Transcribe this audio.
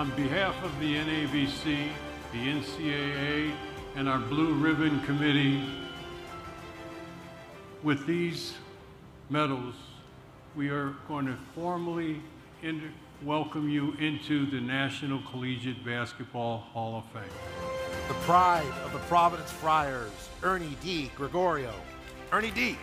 On behalf of the NABC, the NCAA, and our Blue Ribbon Committee, with these medals, we are going to formally welcome you into the National Collegiate Basketball Hall of Fame. The pride of the Providence Friars, Ernie DiGregorio. Ernie D.